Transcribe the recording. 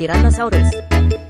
Tyrannosaurus.